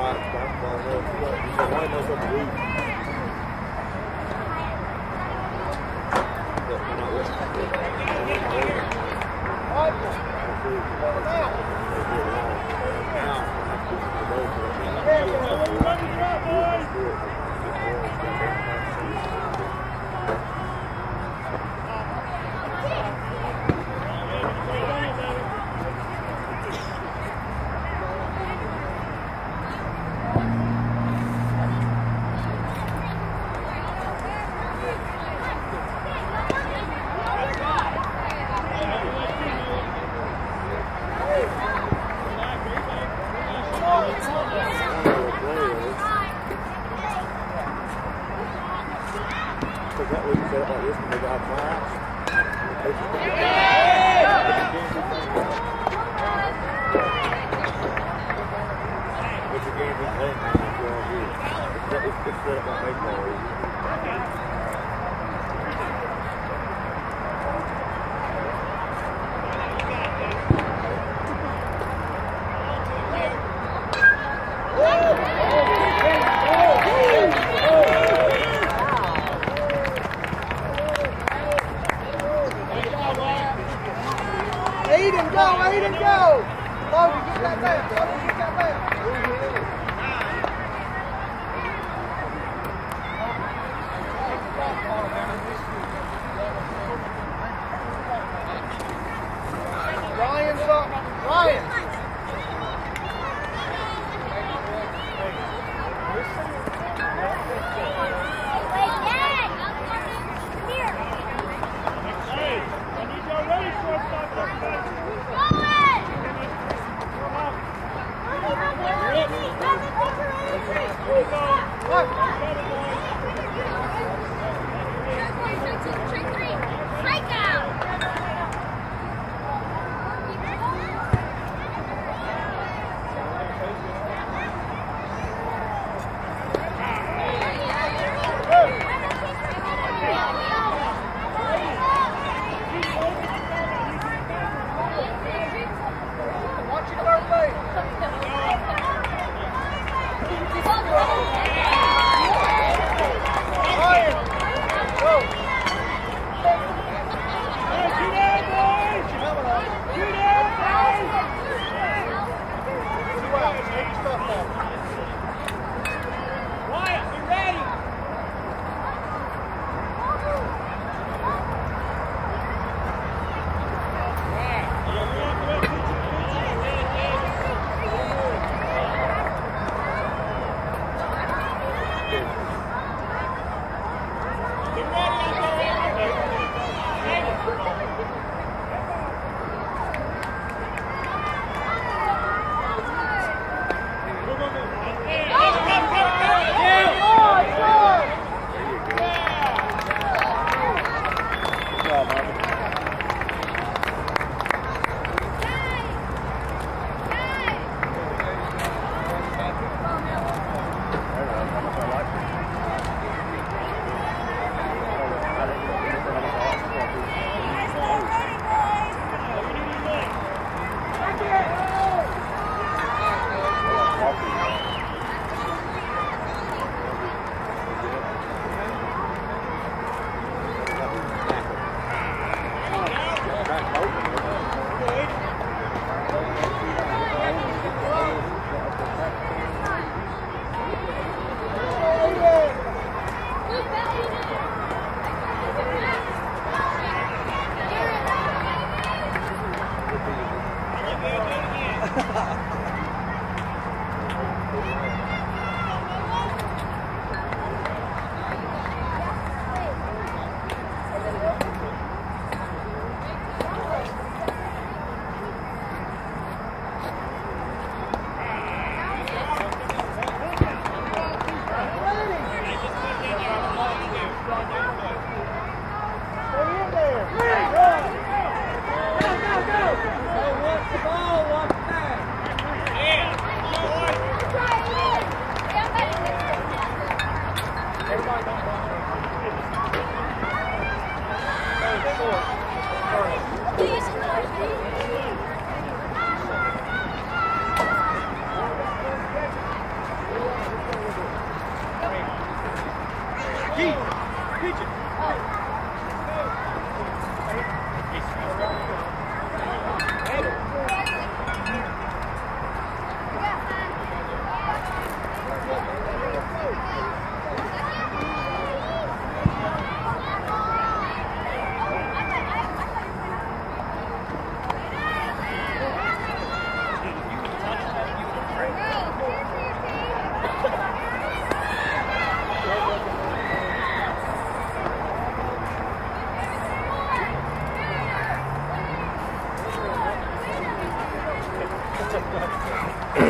why I don't know. He's up to Now, Pigeon. Pigeon.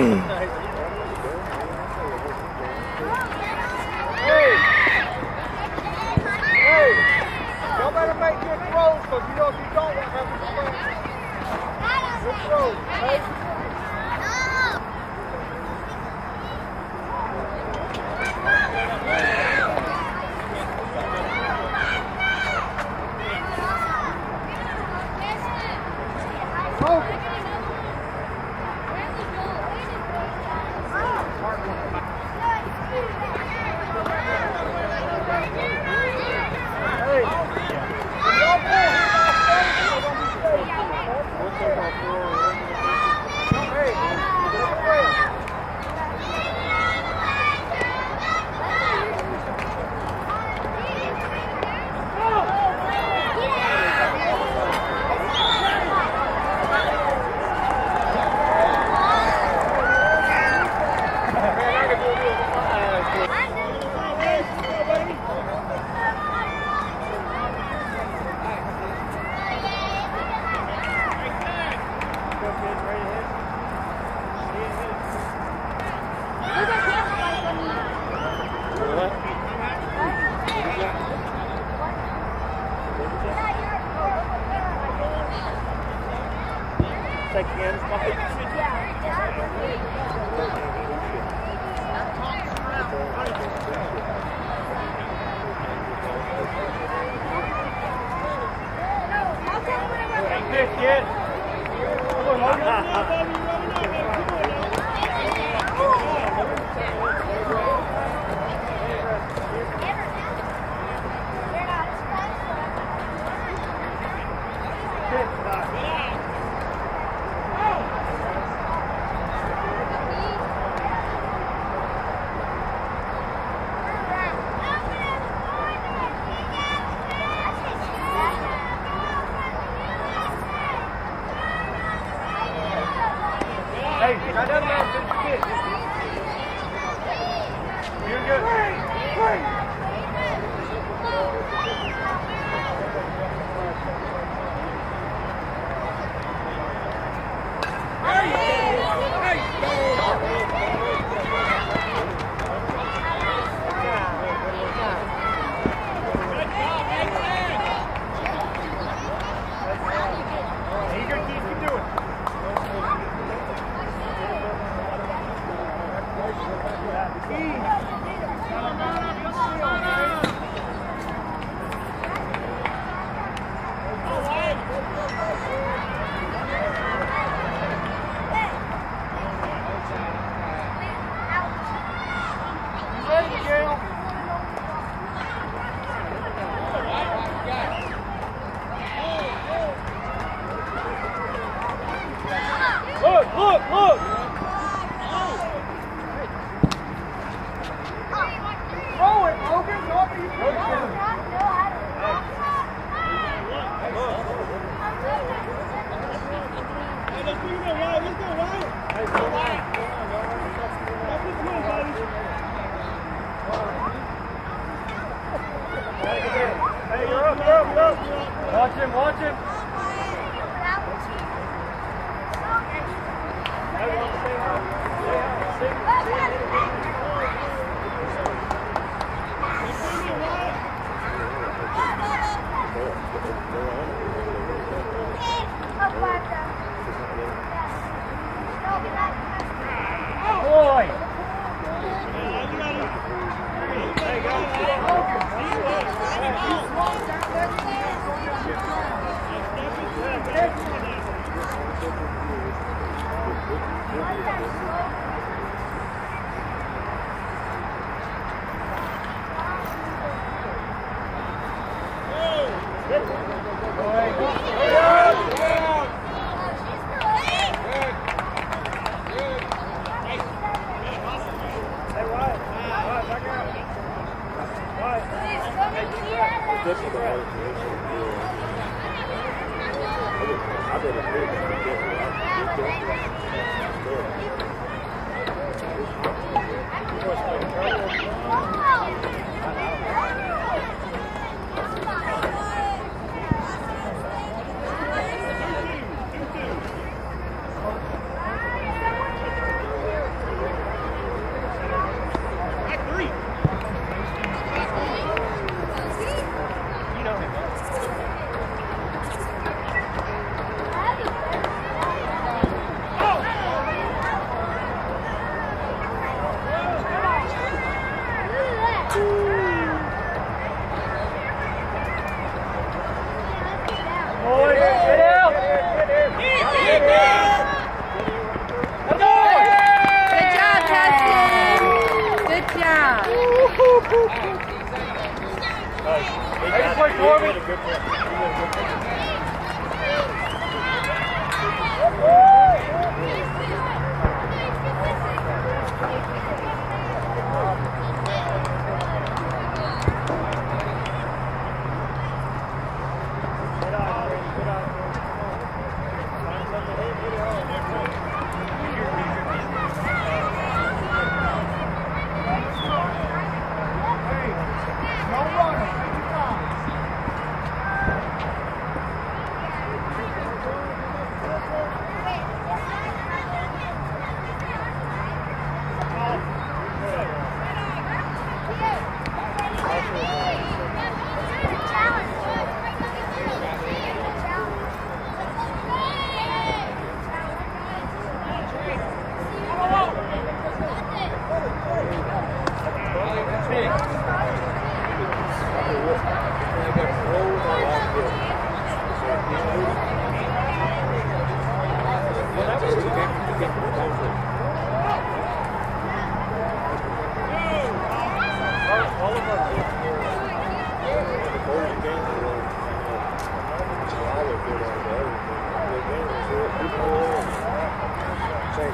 Ai. Hey, play for me.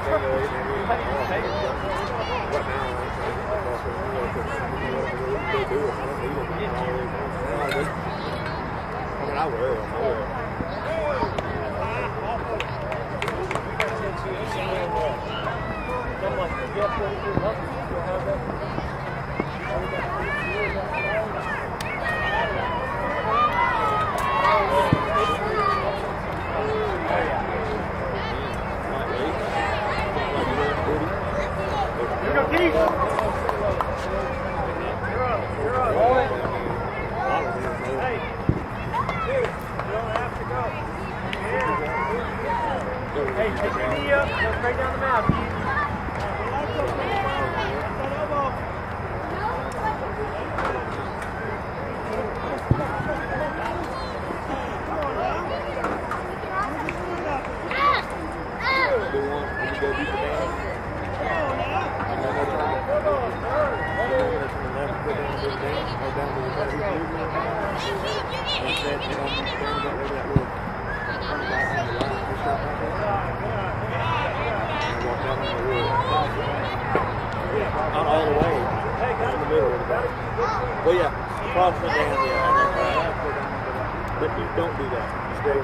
I'm like, you have. you have that. Not all the way, in the middle. Well, yeah, cross to the. But you don't do that. Stay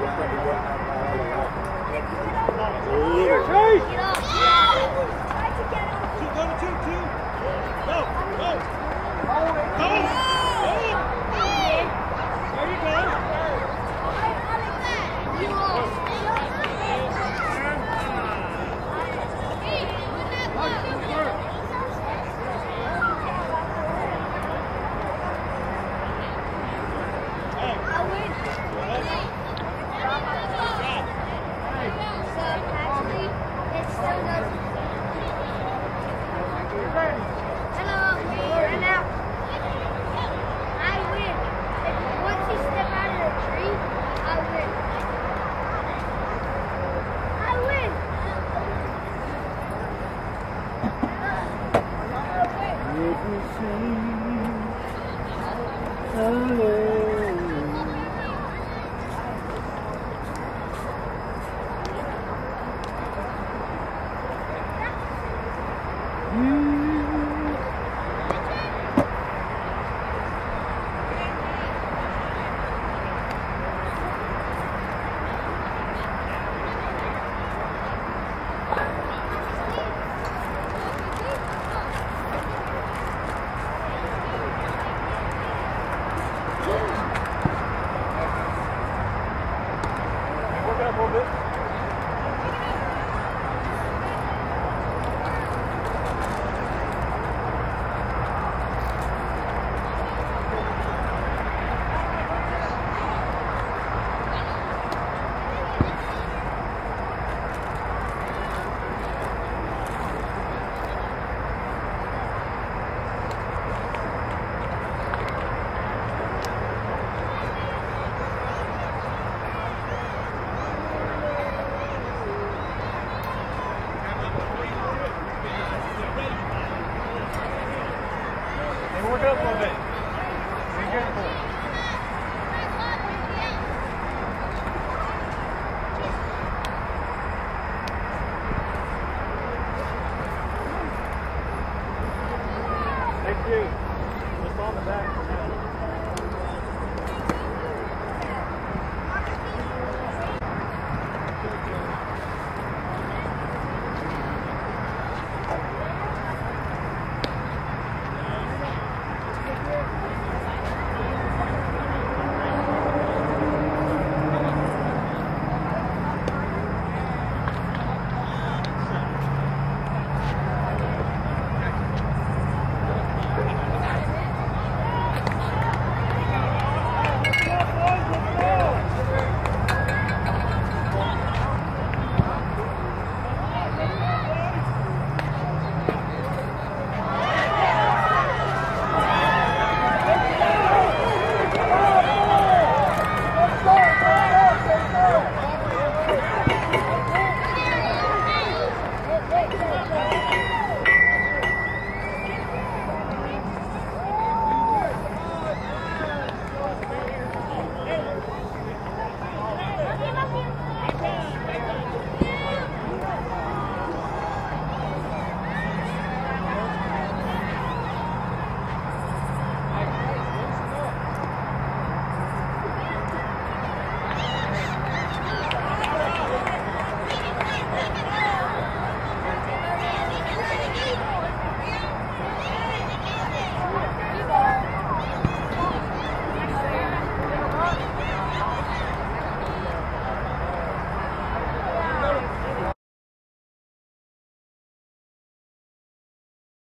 Go! Go! Go!